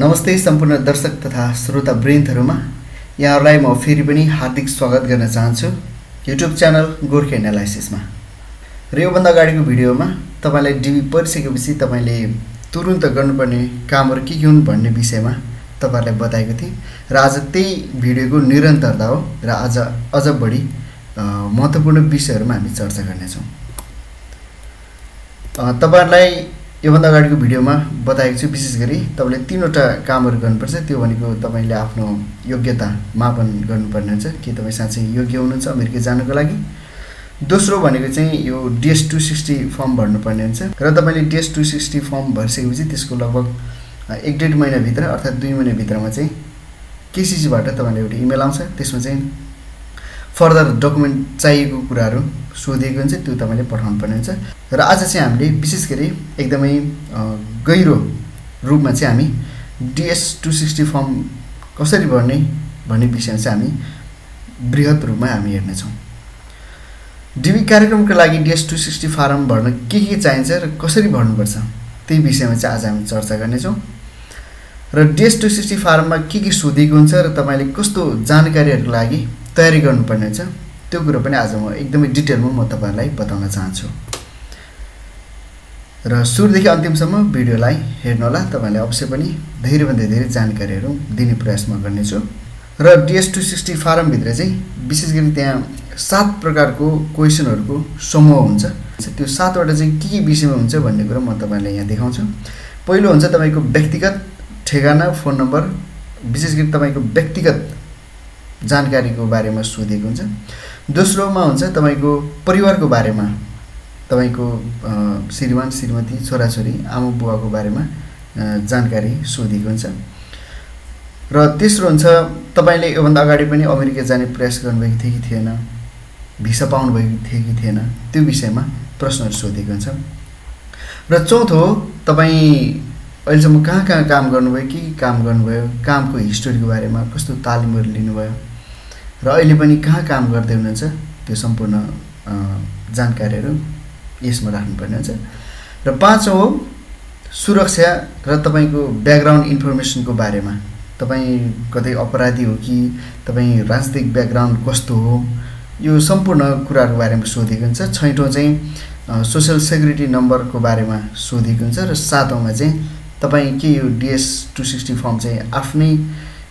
नमस्ते सम्पूर्ण दर्शक तथा श्रोता वृन्दहरूमा। यहाँहरूलाई म फेरि पनि हार्दिक स्वागत गर्न चाहन्छु युट्युब च्यानल गोर्खे एनालाइसिसमा। र योभन्दा अगाडिको भिडियोमा तपाईँलाई डिबी परिसकेपछि तपाईँले तुरुन्त गर्नुपर्ने कामहरू के के हुन् भन्ने विषयमा तपाईँहरूलाई बताएको थिएँ। र आज त्यही भिडियोको निरन्तरता हो र आज अझ बढी महत्त्वपूर्ण विषयहरूमा हामी चर्चा गर्नेछौँ। तपाईँहरूलाई योभन्दा अगाडिको भिडियोमा बताएको छु विशेष गरी तपाईँले तिनवटा कामहरू गर्नुपर्छ। त्यो भनेको तपाईँले आफ्नो योग्यता मापन गर्नुपर्ने हुन्छ। कि तपाईँ साँच्चै योग्य हुनुहुन्छ अमेरिका जानुको लागि? दोस्रो भनेको चाहिँ यो डिएस टू सिक्सटी फर्म भर्नुपर्ने हुन्छ। र तपाईँले डिएस टू सिक्सटी फर्म भरिसकेपछि त्यसको लगभग एक डेढ महिनाभित्र अर्थात् दुई महिनाभित्रमा चाहिँ केसिसीबाट तपाईँलाई एउटा इमेल आउँछ। त्यसमा चाहिँ फर्दर डकुमेन्ट चाहिएको कुराहरू सोधिएको हुन्छ त्यो तपाईँले पठाउनु पर्ने हुन्छ। र आज चाहिँ हामीले विशेष गरी एकदमै गहिरो रूपमा चाहिँ हामी डिएस टू सिक्सटी फर्म कसरी भर्ने भन्ने विषयमा चाहिँ हामी वृहत रूपमा हामी हेर्नेछौँ। डिबी कार्यक्रमको लागि डिएस टू सिक्सटी फारम भर्न के के चाहिन्छ र कसरी भर्नुपर्छ त्यही विषयमा चाहिँ आज हामी चर्चा गर्नेछौँ। र डिएस टू सिक्सटी फारममा के के सोधिएको हुन्छ र तपाईँले कस्तो जानकारीहरूको लागि तयारी गर्नुपर्ने हुन्छ त्यो कुरो पनि आज म एकदमै डिटेलमा म तपाईँहरूलाई बताउन चाहन्छु। र सुरुदेखि अन्तिमसम्म भिडियोलाई हेर्नुहोला तपाईँलाई अवश्य पनि धेरैभन्दा धेरै जानकारीहरू दिने प्रयास म गर्नेछु। र डिएस टू सिक्सटी फारमभित्र चाहिँ विशेष गरी त्यहाँ सात प्रकारको क्वेसनहरूको समूह हुन्छ। त्यो सातवटा चाहिँ के के विषयमा हुन्छ भन्ने कुरो म तपाईँलाई यहाँ देखाउँछु। पहिलो हुन्छ तपाईँको व्यक्तिगत ठेगाना फोन नम्बर विशेष गरी तपाईँको व्यक्तिगत जानकारीको बारेमा सोधिएको हुन्छ। दोस्रोमा हुन्छ तपाईँको परिवारको बारेमा। तपाईँको श्रीमान श्रीमती छोराछोरी आमा बुवाको बारेमा जानकारी सोधिएको हुन्छ। र तेस्रो हुन्छ तपाईँले योभन्दा अगाडि पनि अमेरिका जाने प्रयास गर्नुभएको थियो कि थिएन? भिसा पाउनुभएको थियो कि थिएन? त्यो विषयमा प्रश्नहरू सोधिएको हुन्छ। र चौथो तपाईँ अहिलेसम्म कहाँ कहाँ काम गर्नुभयो के काम गर्नुभयो कामको हिस्टोरीको बारेमा कस्तो तालिमहरू लिनुभयो? र अहिले पनि कहाँ काम गर्दै हुनुहुन्छ? त्यो सम्पूर्ण जानकारीहरू यसमा राख्नुपर्ने हुन्छ। र पाँचौँ हो सुरक्षा र तपाईँको ब्याकग्राउन्ड इन्फर्मेसनको बारेमा। तपाईँ कतै अपराधी हो कि तपाईँ राजनीतिक ब्याकग्राउन्ड कस्तो हो यो सम्पूर्ण कुराहरूको बारेमा सोधेको हुन्छ। छैटौँ चाहिँ सोसियल सेक्युरिटी नम्बरको बारेमा सोधेको हुन्छ। र सातौँमा चाहिँ तपाईँ के यो डिएस टू सिक्सटी फर्म चाहिँ आफ्नै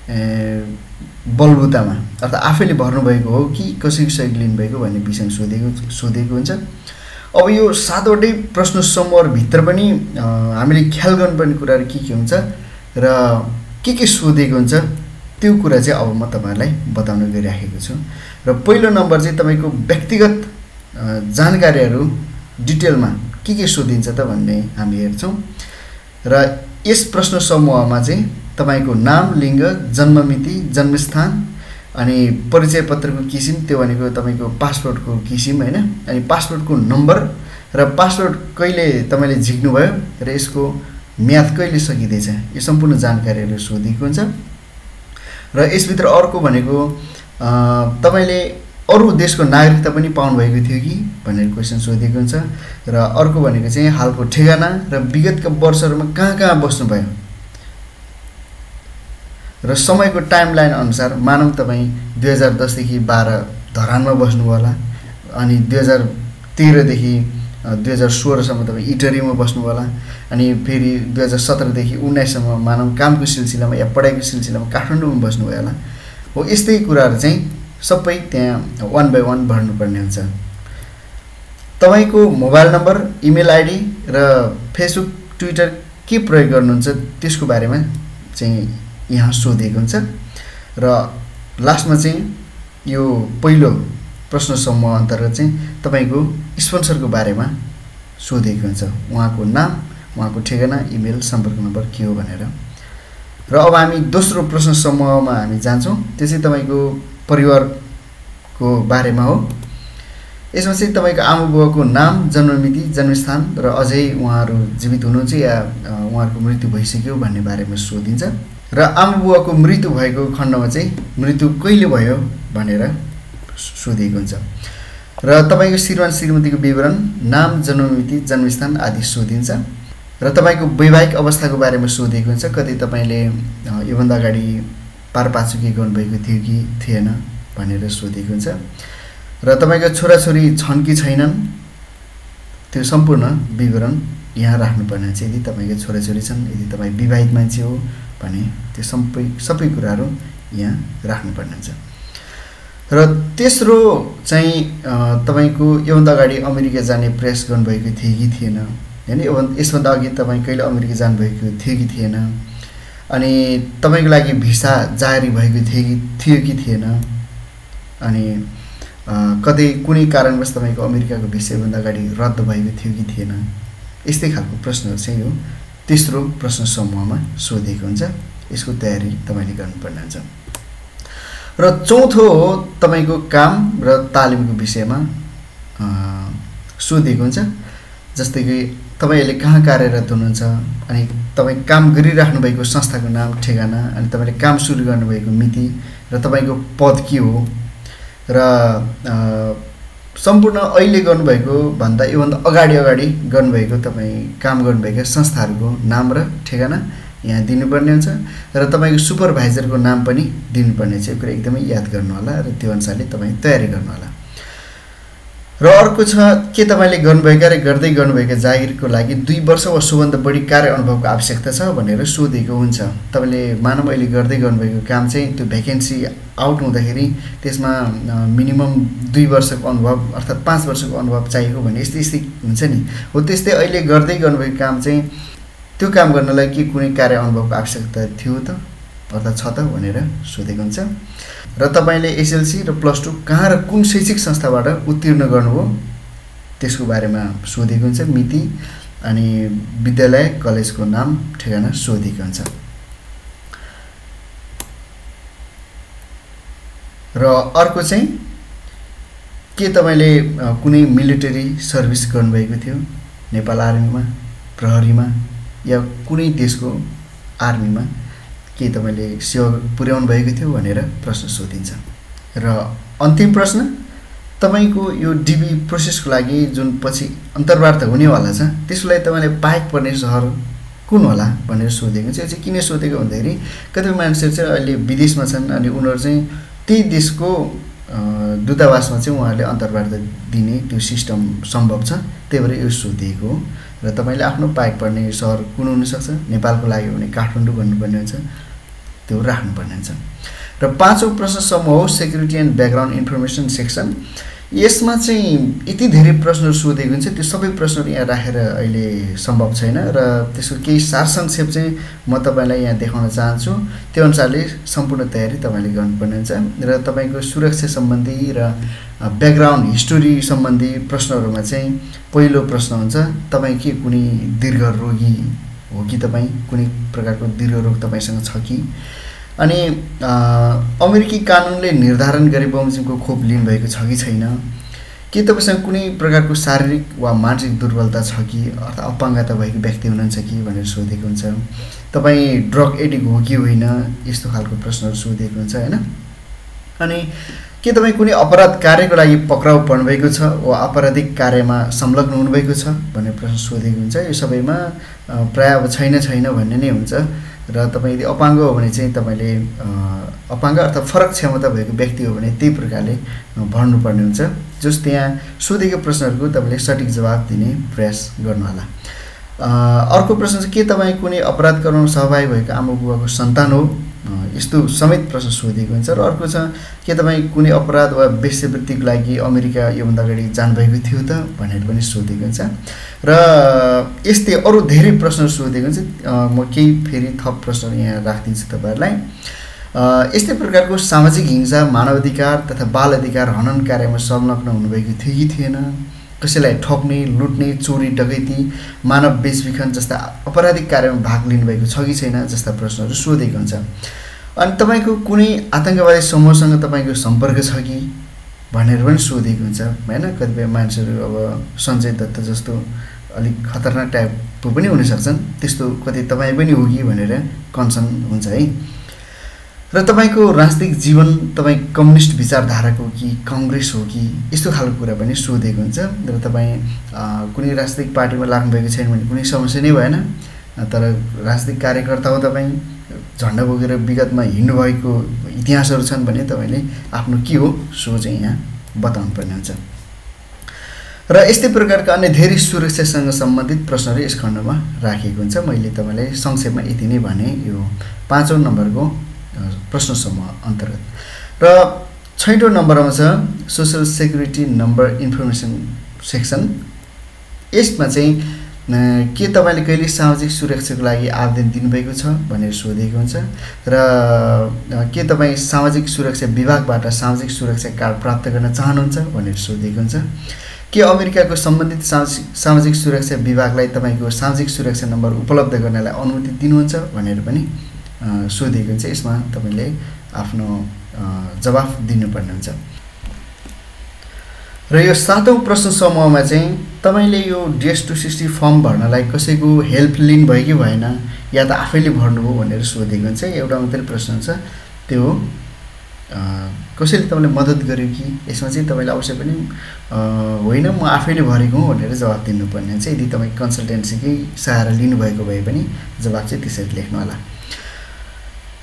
बलबुतामा। अर्थात् आफैले भर्नुभएको हो कि कसैको सहयोग लिनुभएको भन्ने विषयमा सोधेको सोधेको हुन्छ। अब यो सातवटै प्रश्न समूहभित्र पनि हामीले ख्याल गर्नुपर्ने कुराहरू के के हुन्छ र के के सोधेको हुन्छ त्यो कुरा चाहिँ अब म तपाईँहरूलाई बताउन गइराखेको छु। र पहिलो नम्बर चाहिँ तपाईँको व्यक्तिगत जानकारीहरू डिटेलमा के के सोधिन्छ त भन्ने हामी हेर्छौँ। र यस प्रश्न समूहमा चाहिँ तपाईँको नाम लिङ्ग जन्ममिति जन्मस्थान अनि परिचय पत्रको किसिम त्यो भनेको तपाईँको पासपोर्टको किसिम होइन? अनि पासपोर्टको नम्बर र पासपोर्ट कहिले तपाईँले झिक्नुभयो र यसको म्याद कहिले सकिँदैछ यो सम्पूर्ण जानकारीहरू सोधिएको हुन्छ। र यसभित्र अर्को भनेको तपाईँले अरू देशको नागरिकता पनि पाउनुभएको थियो कि भनेर क्वेसन सोधिएको हुन्छ। र अर्को भनेको चाहिँ हालको ठेगाना र विगतका वर्षहरूमा कहाँ कहाँ बस्नुभयो? र समयको टाइमलाइन अनुसार मानौँ तपाईँ दुई हजार दसदेखि बाह्र धरानमा बस्नुभयो होला अनि दुई हजार तेह्रदेखि दुई हजार सोह्रसम्म तपाईँ इटरीमा बस्नुभयो होला अनि फेरि दुई हजार सत्रदेखि उन्नाइससम्म मानौँ कामको सिलसिलामा या पढाइको सिलसिलामा काठमाडौँमा बस्नुभयो होला। हो यस्तै कुराहरू चाहिँ सबै त्यहाँ वान बाई वान भर्नुपर्ने हुन्छ। तपाईँको मोबाइल नम्बर इमेल आइडी र फेसबुक ट्विटर के प्रयोग गर्नुहुन्छ त्यसको बारेमा चाहिँ यहाँ सोधिएको हुन्छ। र लास्टमा चाहिँ यो पहिलो प्रश्न समूह अन्तर्गत चाहिँ तपाईँको स्पोन्सरको बारेमा सोधिएको हुन्छ। उहाँको नाम उहाँको ठेगाना इमेल सम्पर्क नम्बर के हो भनेर। र अब हामी दोस्रो प्रश्न समूहमा हामी जान्छौँ। त्यो चाहिँ तपाईँको परिवारको बारेमा हो। यसमा चाहिँ तपाईँको आमा बुवाको नाम जन्ममिति जन्मस्थान र अझै उहाँहरू जीवित हुनुहुन्छ या उहाँहरूको मृत्यु भइसक्यो भन्ने बारेमा सोधिन्छ। र आमा बुवाको मृत्यु भएको खण्डमा चाहिँ मृत्यु कहिले भयो भनेर सोधिएको हुन्छ। र तपाईँको श्रीमान श्रीमतीको विवरण नाम जन्ममिति जन्मस्थान आदि सोधिन्छ। र तपाईँको वैवाहिक अवस्थाको बारेमा सोधिएको हुन्छ। कति तपाईँले योभन्दा अगाडि पारपाचुकी गर्नुभएको थियो कि थिएन भनेर सोधेको हुन्छ। र तपाईँका छोराछोरी छन् कि छैनन् त्यो सम्पूर्ण विवरण यहाँ राख्नुपर्ने हुन्छ। यदि तपाईँको छोराछोरी छन् यदि तपाईँ विवाहित मान्छे हो भने त्यो सबै सबै कुराहरू यहाँ राख्नुपर्ने हुन्छ र तेस्रो चाहिँ तपाईँको योभन्दा अगाडि अमेरिका जाने प्रयास गर्नुभएको थियो कि थिएन? होइन यो यसभन्दा अघि तपाईँ कहिले अमेरिका जानुभएको थियो कि थिएन? अनि तपाईँको लागि भिसा जारी भएको थियो कि थियो कि थिएन? अनि कतै कुनै कारणवश तपाईँको अमेरिकाको भिसा योभन्दा अगाडि रद्द भएको थियो कि थिएन? यस्तै खालको प्रश्नहरू चाहिँ यो तेस्रो प्रश्न समूहमा सोधिएको हुन्छ। यसको तयारी तपाईँले गर्नुपर्ने हुन्छ। र चौथो हो तपाईँको काम र तालिमको विषयमा सोधिएको हुन्छ। जस्तै कि तपाईँ अहिले कहाँ कार्यरत हुनुहुन्छ अनि तपाईँ काम गरिराख्नु भएको संस्थाको नाम ठेगाना अनि तपाईँले काम सुरु गर्नुभएको मिति र तपाईँको पद के हो? र सम्पूर्ण अहिले गर्नुभएको भन्दा योभन्दा अगाडि अगाडि गर्नुभएको तपाईँ काम गर्नुभएको संस्थाहरूको नाम र ठेगाना यहाँ दिनुपर्ने हुन्छ र तपाईँको सुपरभाइजरको नाम पनि दिनुपर्ने छ यो कुरा एकदमै याद गर्नु होला र त्यो अनुसारले तपाईँ तयारी गर्नु होला र अर्को छ के तपाईँले गर्नुभएका र गर्दै गर्नुभएका जागिरको लागि दुई वर्ष वा सोभन्दा बढी कार्य अनुभवको आवश्यकता छ भनेर सोधेको हुन्छ। तपाईँले मानव अहिले गर्दै गर्नुभएको काम चाहिँ त्यो भ्याकेन्सी आउट हुँदाखेरि त्यसमा मिनिमम दुई वर्षको अनुभव अर्थात् पाँच वर्षको अनुभव चाहिएको भने यस्तै यस्तै हुन्छ नि। हो त्यस्तै अहिले गर्दै गर्नुभएको काम चाहिँ त्यो काम गर्नलाई के कुनै कार्य अनुभवको आवश्यकता थियो त? अर्थात् छ त भनेर सोधेको हुन्छ। र तपाईँले एसएलसी र प्लस टू कहाँ र कुन शैक्षिक संस्थाबाट उत्तीर्ण गर्नुभयो? त्यसको बारेमा सोधेको हुन्छ मिति अनि विद्यालय कलेजको नाम ठेगाना सोधेको हुन्छ। र अर्को चाहिँ के तपाईँले कुनै मिलिटरी सर्भिस गर्नुभएको थियो? नेपाल आर्मीमा प्रहरीमा या कुनै देशको आर्मीमा? के तपाईँले सेवा पुर्याउनु भएको थियो भनेर प्रश्न सोधिन्छ। र अन्तिम प्रश्न तपाईँको यो डिबी प्रोसेसको लागि जुन पछि अन्तर्वार्ता हुनेवाला छ त्यसको लागि तपाईँले पाएक पर्ने सहर कुन होला भनेर सोधेको छ यो चाहिँ किन सोधेको भन्दाखेरि कतिपय मान्छेहरू चाहिँ अहिले विदेशमा छन् अनि उनीहरू चाहिँ त्यही देशको दूतावासमा चाहिँ उहाँहरूले अन्तर्वार्ता दिने त्यो सिस्टम सम्भव छ त्यही भएर यो सोधिएको हो। र तपाईँले आफ्नो पाएक पर्ने सहर कुन हुनसक्छ नेपालको लागि भने काठमाडौँ भन्नुपर्ने हुन्छ। त्यो राख्नुपर्ने हुन्छ। र पाँचौँ प्रश्न समूह हो security and background information section यसमा चाहिँ यति धेरै प्रश्नहरू सोधेको हुन्छ त्यो सबै प्रश्नहरू यहाँ राखेर अहिले सम्भव छैन। र त्यसको केही सारसंक्षेप चाहिँ म तपाईँलाई यहाँ देखाउन चाहन्छु। त्यो अनुसारले सम्पूर्ण तयारी तपाईँले गर्नुपर्ने हुन्छ। र तपाईँको सुरक्षा सम्बन्धी र ब्याकग्राउन्ड हिस्टोरी सम्बन्धी प्रश्नहरूमा चाहिँ पहिलो प्रश्न हुन्छ तपाईँ के कुनै दीर्घ रोगी हो कि तपाईँ कुनै प्रकारको दीर्घ रोग तपाईँसँग छ कि? अनि अमेरिकी कानुनले निर्धारण गरे बमोजिमको खोप लिनुभएको छ कि छैन? के तपाईँसँग कुनै प्रकारको शारीरिक वा मानसिक दुर्बलता छ कि? अर्थात् अपाङ्गता भएको व्यक्ति हुनुहुन्छ कि भनेर सोधेको हुन्छ। तपाईँ ड्रग एडिक हो कि होइन? यस्तो खालको प्रश्नहरू सोधेको हुन्छ होइन? अनि के तपाईँ कुनै अपराध कार्यको लागि पक्राउ पर्नुभएको छ वा आपराधिक कार्यमा संलग्न हुनुभएको छ भन्ने प्रश्न सोधेको हुन्छ। यो सबैमा प्रायः अब छैन छैन भन्ने नै हुन्छ। र तपाईँ यदि अपाङ्ग हो भने चाहिँ तपाईँले अपाङ्ग अर्थात् फरक क्षमता भएको व्यक्ति हो भने त्यही प्रकारले भर्नुपर्ने हुन्छ। जस त्यहाँ सोधेको प्रश्नहरूको तपाईँले सठिक जवाब दिने प्रयास गर्नुहोला। अर्को प्रश्न चाहिँ के तपाईँ कुनै अपराध कर्ममा सहभागी भएको आमा बुवाको सन्तान हो? यस्तो समेत प्रश्न सोधिएको हुन्छ। र अर्को छ के तपाईँ कुनै अपराध वा वेश्यवृत्तिको लागि अमेरिका योभन्दा अगाडि जानुभएको थियो त भनेर पनि सोधेको हुन्छ। र यस्तै अरू धेरै प्रश्नहरू सोधेको हुन्छ। म केही फेरि थप प्रश्नहरू यहाँ राखिदिन्छु तपाईँहरूलाई। यस्तै प्रकारको सामाजिक हिंसा मानवाधिकार तथा बाल अधिकार हनन कार्यमा संलग्न हुनुभएको थियो कि थिएन? कसैलाई ठग्ने लुट्ने चोरी डकैती मानव बेचबिखन जस्ता अपराधिक कार्यमा भाग लिनुभएको छ कि छैन जस्ता प्रश्नहरू सोधेको हुन्छ। अनि तपाईँको कुनै आतङ्कवादी समूहसँग तपाईँको सम्पर्क छ कि? भनेर पनि सोधेको हुन्छ। होइन कतिपय मान्छेहरू अब सञ्जय दत्त जस्तो अलिक खतरनाक टाइपको पनि हुनसक्छन्। त्यस्तो कति तपाईँ पनि हो कि भनेर कन्सर्न हुन्छ है। र तपाईँको राजनीतिक जीवन तपाईँ कम्युनिस्ट विचारधाराको कि कङ्ग्रेस हो कि यस्तो खालको कुरा पनि सोधेको हुन्छ। र तपाईँ कुनै राजनीतिक पार्टीमा लाग्नुभएको छैन भने कुनै समस्या नै भएन। तर राजनीतिक कार्यकर्ता हो तपाईँ। झन्डा बोकेर विगतमा हिँड्नुभएको इतिहासहरू छन् भने तपाईँले आफ्नो के हो सो चाहिँ यहाँ बताउनु पर्ने हुन्छ। र यस्तै प्रकारका अन्य धेरै सुरक्षासँग सम्बन्धित प्रश्नहरू यस खण्डमा राखिएको हुन्छ। मैले तपाईँलाई संक्षेपमा यति नै भने यो पाँचौँ नम्बरको प्रश्न समूह अन्तर्गत। र छैटौँ नम्बरमा छ social security number information section यसमा चाहिँ के तपाईँले कहिले सामाजिक सुरक्षाको लागि आवेदन दिनुभएको छ भनेर सोधेको हुन्छ? र के तपाईँ सामाजिक सुरक्षा विभागबाट सामाजिक सुरक्षा कार्ड प्राप्त गर्न चाहनुहुन्छ भनेर सोधेको हुन्छ? के अमेरिकाको सम्बन्धित सामाजिक सुरक्षा विभागलाई तपाईँको सामाजिक सुरक्षा नम्बर उपलब्ध गर्नलाई अनुमति दिनुहुन्छ भनेर पनि सोधेको हुन्छ। यसमा तपाईँले आफ्नो जवाफ दिनुपर्ने हुन्छ। र यो सातौँ प्रश्न समूहमा चाहिँ तपाईँले यो डिएस टू सिक्सटी फर्म भर्नलाई कसैको हेल्प लिनुभयो कि भएन या त आफैले भर्नुभयो भनेर सोधेको हुन्छ एउटा मात्रै प्रश्न छ। त्यो कसैले तपाईँलाई मद्दत गर्यो कि यसमा चाहिँ तपाईँले अवश्य पनि होइन म आफैले भरेको हुँ भनेर जवाब दिनुपर्ने हुन्छ। यदि तपाईँ कन्सल्टेन्सीकै सहारा लिनुभएको भए पनि जवाब चाहिँ त्यसरी लेख्नु होला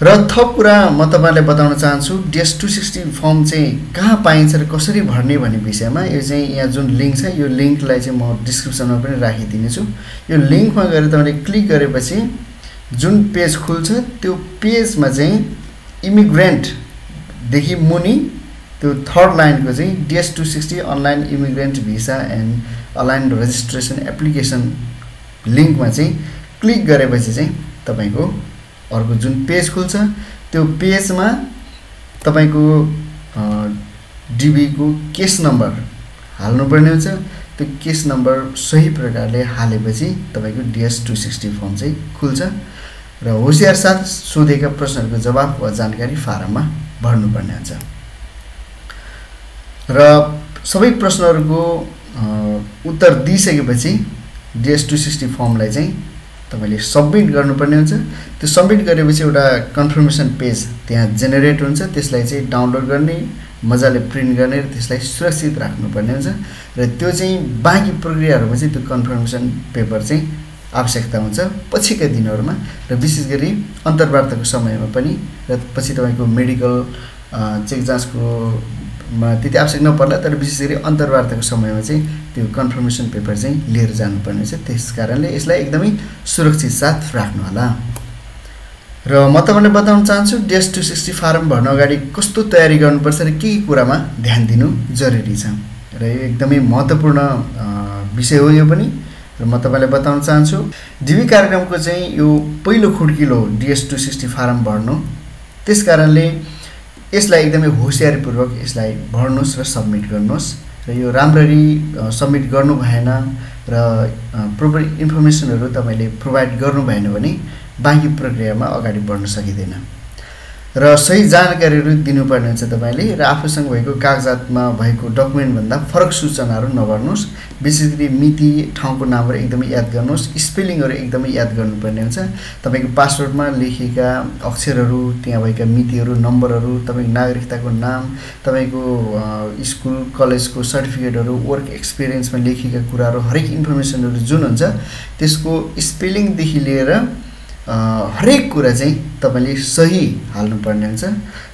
र थप कुरा म तपाईँलाई बताउन चाहन्छु डिएस टू सिक्सटी फर्म चाहिँ कहाँ पाइन्छ र कसरी भर्ने भन्ने विषयमा यो चाहिँ यहाँ जुन लिङ्क छ यो लिङ्कलाई चाहिँ म डिस्क्रिप्सनमा पनि राखिदिनेछु। यो लिङ्कमा गएर तपाईँले क्लिक गरेपछि जुन पेज खुल्छ त्यो पेजमा चाहिँ इमिग्रेन्टदेखि मुनि त्यो थर्ड लाइनको चाहिँ DS two sixty online immigrant visa and online registration application लिङ्कमा चाहिँ क्लिक गरेपछि चाहिँ तपाईँको अर्को जुन पेज खुल्छ त्यो पेजमा तपाईँको डिबीको केस नम्बर हाल्नुपर्ने हुन्छ। त्यो केस नम्बर सही प्रकारले हालेपछि तपाईँको डिएस टू सिक्सटी फर्म चाहिँ खुल्छ। र होसियार साथ सोधेका प्रश्नहरूको जवाब वा जानकारी फारममा भर्नुपर्ने हुन्छ। र सबै प्रश्नहरूको उत्तर दिइसकेपछि डिएस टू सिक्सटी फर्मलाई चाहिँ तपाईँले सब्मिट गर्नुपर्ने हुन्छ। त्यो सब्मिट गरेपछि एउटा कन्फर्मेसन पेज त्यहाँ जेनेरेट हुन्छ। त्यसलाई चाहिँ डाउनलोड गर्ने मजाले प्रिन्ट गर्ने र त्यसलाई सुरक्षित राख्नुपर्ने हुन्छ। र त्यो चाहिँ बाँकी प्रक्रियाहरूमा चाहिँ त्यो कन्फर्मेसन पेपर चाहिँ आवश्यकता हुन्छ पछिका दिनहरूमा। र विशेष गरी अन्तर्वार्ताको समयमा पनि र पछि तपाईँको मेडिकल चेक जाँचको त्यति आवश्यक नपर्ला तर विशेष गरी अन्तर्वार्ताको समयमा चाहिँ त्यो कन्फर्मेसन पेपर चाहिँ लिएर जानुपर्ने छ त्यस कारणले यसलाई एकदमै सुरक्षित साथ राख्नु होला र म तपाईँलाई बताउन चाहन्छु डेस टू सिक्सटी फारम भर्न अगाडि कस्तो तयारी गर्नुपर्छ र के कुरामा ध्यान दिनु जरुरी छ? र यो एकदमै महत्त्वपूर्ण विषय हो यो पनि। र म तपाईँलाई बताउन चाहन्छु डिबी कार्यक्रमको चाहिँ यो पहिलो खुड्किलो डिएस टू सिक्सटी फारम भर्नु। त्यस कारणले यसलाई एकदमै होसियारीपूर्वक यसलाई भर्नुहोस् र सब्मिट गर्नुहोस् र यो राम्ररी सब्मिट गर्नु भएन र प्रोपर इन्फर्मेसनहरू तपाईँले प्रोभाइड गर्नु भएन भने बाँकी प्रक्रियामा अगाडि बढ्न सकिँदैन। र सही जानकारीहरू दिनुपर्ने हुन्छ तपाईँले र आफूसँग भएको कागजातमा भएको डकुमेन्टभन्दा फरक सूचनाहरू नगर्नुहोस्। विशेष गरी मिति ठाउँको नामहरू एकदमै याद गर्नुहोस्। स्पेलिङहरू एकदमै याद गर्नुपर्ने हुन्छ। तपाईँको पासपोर्टमा लेखिएका अक्षरहरू त्यहाँ भएका मितिहरू नम्बरहरू तपाईँको नागरिकताको नाम तपाईँको स्कुल कलेजको सर्टिफिकेटहरू वर्क एक्सपिरियन्समा लेखिएका कुराहरू हरेक इन्फर्मेसनहरू जुन हुन्छ त्यसको स्पेलिङदेखि लिएर हरेक कुरा चाहिँ तपाईँले सही हाल्नुपर्ने हुन्छ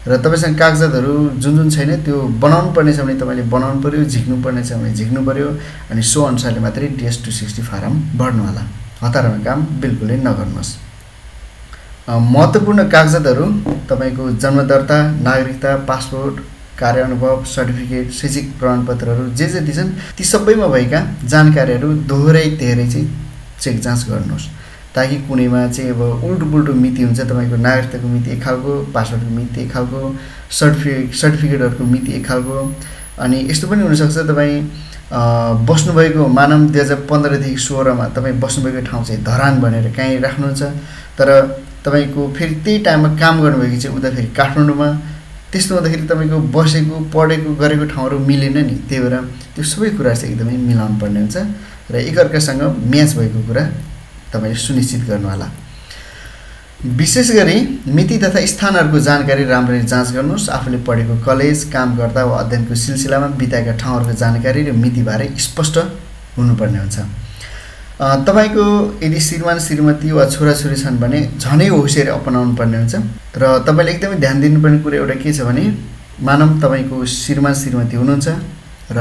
र तपाईँसँग कागजातहरू जुन जुन छैन त्यो बनाउनु पर्ने छ भने तपाईँले बनाउनु पऱ्यो झिक्नु पर्ने छ भने झिक्नु पऱ्यो अनि सो अनुसारले मात्रै डिएस टू सिक्सटी फारम भर्नु होला हतारमा काम बिल्कुलै नगर्नुहोस्। महत्त्वपूर्ण कागजातहरू तपाईँको जन्म दर्ता नागरिकता पासपोर्ट कार्य अनुभव सर्टिफिकेट शैक्षिक प्रमाणपत्रहरू जे जति छन् ती सबैमा भएका जानकारीहरू दोहोऱ्याइ तेह्रै चाहिँ चेक जाँच गर्नुहोस्। ताकि कुनैमा चाहिँ अब उल्टो पुल्टो मिति हुन्छ तपाईँको नागरिकताको मिति एक खालको पासपोर्टको मिति एक खालको सर्टिफिकेट सर्टिफिकेटहरूको मिति एक खालको अनि यस्तो पनि हुनसक्छ तपाईँ बस्नुभएको मानव दुई हजार पन्ध्रदेखि सोह्रमा तपाईँ बस्नुभएको ठाउँ चाहिँ धरान भनेर कहीँ राख्नुहुन्छ तर तपाईँको फेरि त्यही टाइममा काम गर्नुभएको चाहिँ उता फेरि काठमाडौँमा त्यस्तो हुँदाखेरि तपाईँको बसेको पढेको गरेको ठाउँहरू मिलेन नि त्यही भएर त्यो सबै कुरा चाहिँ एकदमै मिलाउनु पर्ने हुन्छ र एकअर्कासँग म्याच भएको कुरा तपाईँले सुनिश्चित गर्नु होला विशेष गरी मिति तथा स्थानहरूको जानकारी राम्ररी जाँच गर्नुहोस्। आफूले पढेको कलेज काम गर्दा वा अध्ययनको सिलसिलामा बिताएका ठाउँहरूको जानकारी र मितिबारे स्पष्ट हुनुपर्ने हुन्छ। तपाईँको यदि श्रीमान श्रीमती वा छोराछोरी छन् भने झनै होसियारी अपनाउनु पर्ने हुन्छ। र तपाईँले एकदमै ध्यान दिनुपर्ने कुरा एउटा के छ भने मानव तपाईँको श्रीमान श्रीमती हुनुहुन्छ। र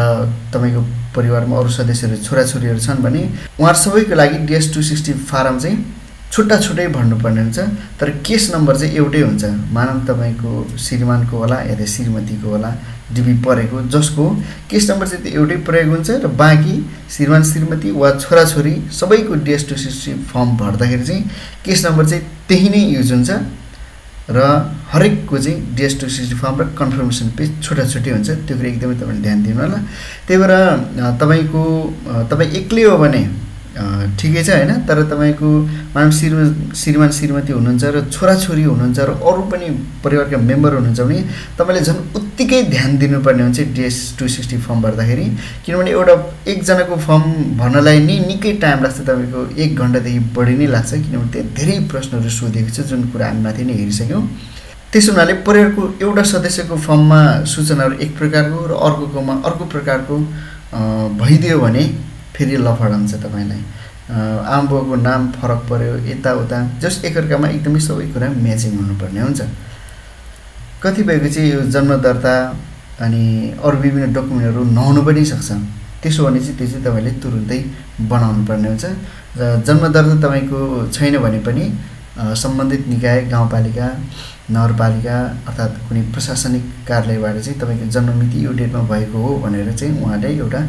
तपाईँको परिवारमा अरू सदस्यहरू छोराछोरीहरू छन् भने उहाँहरू सबैको लागि डिएस टू सिक्सटी फारम चाहिँ छुट्टा छुट्टै भर्नुपर्ने हुन्छ। तर केस नम्बर चाहिँ एउटै हुन्छ। मानव तपाईँको श्रीमानको होला या श्रीमतीको होला डिबी परेको जसको केस नम्बर चाहिँ त्यो एउटै प्रयोग हुन्छ र बाँकी श्रीमान श्रीमती वा छोराछोरी सबैको डिएस टू सिक्सटी फर्म भर्दाखेरि चाहिँ केस नम्बर चाहिँ त्यही नै युज हुन्छ। र हरेकको चाहिँ डिएस टू सिक्सटी फर्म र कन्फर्मेसन पेज छुट्टा छुट्टै हुन्छ त्यो कुरा एकदमै तपाईँले ध्यान दिनु होला त्यही भएर तपाईँको तपाईँ एक्लै हो भने ठिकै छ होइन? तर तपाईँको मानव श्रीमा श्रीमान श्रीमती हुनुहुन्छ र छोराछोरी हुनुहुन्छ र अरू पनि परिवारका मेम्बर हुनुहुन्छ भने तपाईँले झन् उत्तिकै ध्यान दिनुपर्ने हुन्छ डिएस टू सिक्सटी फर्म भर्दाखेरि। किनभने एउटा एकजनाको फर्म भर्नलाई नै निकै टाइम लाग्छ तपाईँको एक घन्टादेखि बढी नै लाग्छ। किनभने त्यहाँ धेरै प्रश्नहरू सोधेको छ जुन कुरा हामी माथि नै हेरिसक्यौँ। त्यसो हुनाले परिवारको एउटा सदस्यको फर्ममा सूचनाहरू एक प्रकारको र अर्कोकोमा अर्को प्रकारको भइदियो भने फेरि लफड हुन्छ तपाईँलाई। आमाबुवाको नाम फरक पऱ्यो यताउता। जस एकअर्कामा एकदमै सबै कुरा म्याचिङ हुनुपर्ने हुन्छ? कतिपयको चाहिँ यो जन्म दर्ता अनि अरू विभिन्न डकुमेन्टहरू नहुनु पनि सक्छ। त्यसो भने चाहिँ त्यो चाहिँ तपाईँले तुरुन्तै बनाउनु पर्ने हुन्छ? र जन्म दर्ता तपाईँको छैन भने पनि सम्बन्धित निकाय गाउँपालिका नगरपालिका अर्थात् कुनै प्रशासनिक कार्यालयबाट चाहिँ तपाईँको जन्ममिति यो डेटमा भएको हो भनेर चाहिँ उहाँले एउटा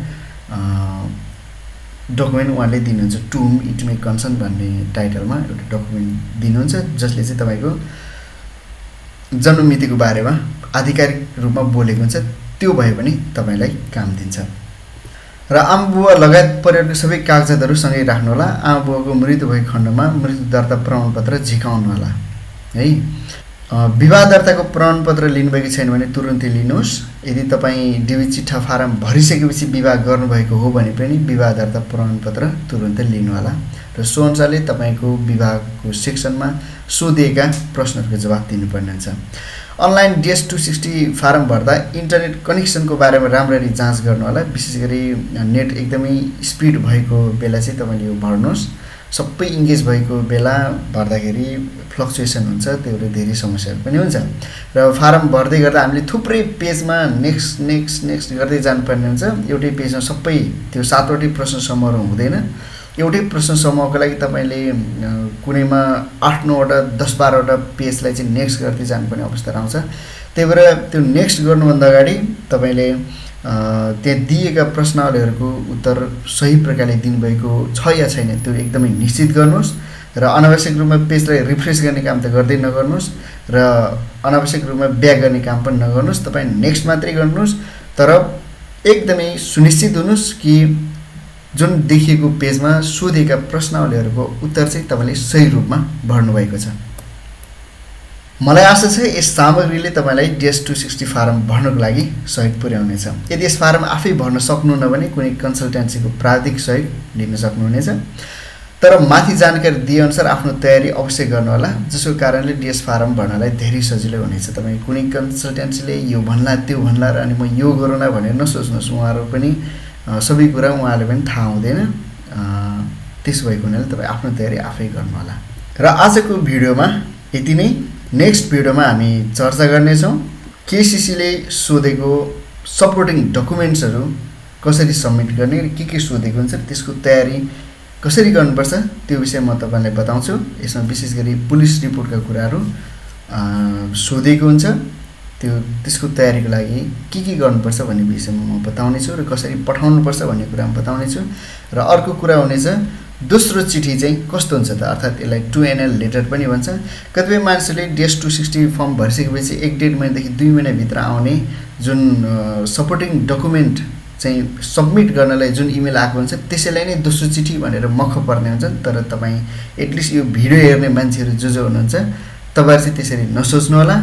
डकुमेन्ट उहाँले दिनुहुन्छ टुम इट मे कन्सर्न भन्ने टाइटलमा एउटा डकुमेन्ट दिनुहुन्छ जसले चाहिँ तपाईँको जन्ममितिको बारेमा आधिकारिक रूपमा बोलेको हुन्छ त्यो भयो भने तपाईँलाई काम दिन्छ। र आमाबुवा लगायत परिवारको सबै कागजातहरू सँगै राख्नुहोला आमाबुवाको मृत्यु भएको खण्डमा मृत्यु दर्ता प्रमाणपत्र झिकाउनुहोला है। विवाह दर्ताको प्रमाणपत्र लिनुभएको छैन भने तुरुन्तै लिनुहोस्। यदि तपाईँ डिबी चिठा फारम भरिसकेपछि विवाह गर्नुभएको हो भने पनि विवाह दर्ता प्रमाणपत्र तुरुन्तै लिनुहोला र सो अनुसारले तपाईँको विवाहको सेक्सनमा सोधिएका प्रश्नहरूको जवाब दिनुपर्ने हुन्छ online DS two sixty form भर्दा इन्टरनेट कनेक्सनको बारेमा राम्ररी जाँच गर्नु होला विशेष गरी नेट एकदमै स्पिड भएको बेला चाहिँ तपाईँले यो भर्नुहोस्। सबै इङ्गेज भएको बेला भर्दाखेरि फ्लक्चुएसन हुन्छ त्यो धेरै समस्याहरू पनि हुन्छ। र फारम भर्दै गर्दा हामीले थुप्रै पेजमा नेक्स्ट नेक्स्ट नेक्स्ट गर्दै जानुपर्ने हुन्छ। एउटै पेजमा सबै त्यो सातवटै प्रश्न समूहहरू हुँदैन। एउटै प्रश्न समूहको लागि तपाईँले कुनैमा आठ नौवटा दस बाह्रवटा पेजलाई चाहिँ नेक्स्ट गर्दै जानुपर्ने अवस्था आउँछ त्यही भएर त्यो नेक्स्ट गर्नुभन्दा अगाडि तपाईँले त्यहाँ दिएका प्रश्नावलीहरूको उत्तर सही प्रकारले दिनुभएको छ या छैन त्यो एकदमै निश्चित गर्नुहोस् र अनावश्यक रूपमा पेजलाई रिफ्रेस गर्ने काम त गर्दै नगर्नुहोस् र अनावश्यक रूपमा ब्याक गर्ने काम पनि नगर्नुहोस्। तपाईँ नेक्स्ट मात्रै गर्नुहोस् तर एकदमै सुनिश्चित हुनुहोस् कि जुन देखिएको पेजमा सोधेका प्रश्नावलीहरूको उत्तर चाहिँ तपाईँले सही रूपमा भर्नुभएको छ। मलाई आशा छ यस सामग्रीले तपाईँलाई डिएस टू सिक्सटी फारम भर्नको लागि सहयोग पुर्याउनेछ। यदि यस फारम आफै भर्न सक्नुहुन्न भने कुनै कन्सल्टेन्सीको प्राविधिक सहयोग लिन सक्नुहुनेछ। तर माथि जानकारी दिएअनुसार आफ्नो तयारी अवश्य गर्नुहोला जसको कारणले डिएस फारम भर्नलाई धेरै सजिलो हुनेछ। तपाईँ कुनै कन्सल्टेन्सीले यो भन्ला त्यो भन्ला र अनि म यो गरौँला भनेर नसोच्नुहोस् उहाँहरू पनि सबै कुरा उहाँहरूले पनि थाहा हुँदैन। त्यसो भएको हुनाले तपाईँ आफ्नो तयारी आफै गर्नुहोला। र आजको भिडियोमा यति नै। नेक्स्ट भिडियोमा हामी चर्चा गर्नेछौँ केसिसीले सोधेको सपोर्टिङ डकुमेन्ट्सहरू कसरी सबमिट गर्ने र के के सोधेको हुन्छ त्यसको तयारी कसरी गर्नुपर्छ त्यो विषय म तपाईँलाई बताउँछु। यसमा विशेष गरी पुलिस रिपोर्टका कुराहरू सोधेको हुन्छ। त्यो त्यसको तयारीको लागि के के गर्नुपर्छ भन्ने विषयमा म बताउनेछु र कसरी पठाउनुपर्छ भन्ने कुरा म बताउनेछु र अर्को कुरा हुनेछ दोस्रो चिठी चाहिँ कस्तो हुन्छ त? अर्थात् यसलाई टु एनएल लेटर पनि भन्छ। कतिपय मान्छेले डिएस टू सिक्सटी फर्म भरिसकेपछि एक डेढ महिनादेखि दुई महिनाभित्र आउने जुन सपोर्टिङ डकुमेन्ट चाहिँ सब्मिट गर्नलाई जुन इमेल आएको हुन्छ त्यसैलाई नै दोस्रो चिठी भनेर मख पर्ने हुन्छ। तर तपाईँ एटलिस्ट यो भिडियो हेर्ने मान्छेहरू जो जो हुनुहुन्छ तपाईँहरू चाहिँ त्यसरी नसोच्नु होला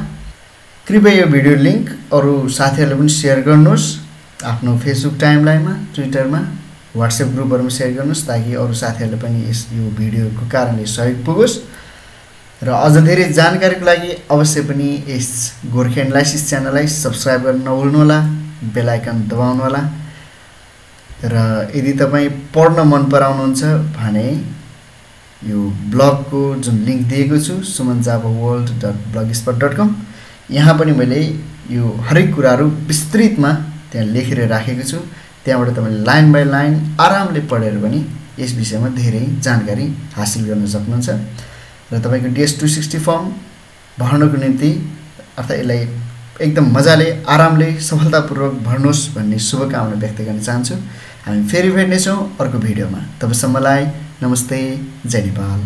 कृपया यो भिडियो लिङ्क अरू साथीहरूले पनि सेयर गर्नुहोस्। आफ्नो फेसबुक टाइमलाइनमा ट्विटरमा वाट्सएप ग्रुपहरूमा सेयर गर्नुहोस् ताकि अरू साथीहरूले पनि यस यो भिडियोको कारणले सहयोग पुगोस्। र अझ धेरै जानकारीको लागि अवश्य पनि यस गोर्खे एनालाइसिस च्यानललाई सब्सक्राइब गर्न नभुल्नुहोला बेलायकन दबाउनुहोला। र यदि तपाईँ पढ्न मन पराउनुहुन्छ भने यो ब्लगको जुन लिङ्क दिएको छु Suman Jaba world dot blogspot dot com यहाँ पनि मैले यो हरेक कुराहरू विस्तृतमा त्यहाँ लेखेर राखेको छु। त्यहाँबाट तपाईँले लाइन बाई लाइन आरामले पढेर पनि यस विषयमा धेरै जानकारी हासिल गर्न सक्नुहुन्छ। र तपाईँको डिएस टू सिक्सटी फर्म भर्नको निम्ति अर्थात् यसलाई एकदम मजाले आरामले सफलतापूर्वक भर्नुहोस् भन्ने शुभकामना व्यक्त गर्न चाहन्छु। हामी फेरि भेट्नेछौँ अर्को भिडियोमा। तबसम्मलाई नमस्ते जय नेपाल।